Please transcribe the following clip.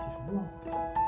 洗什么老